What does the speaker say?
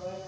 Go ahead.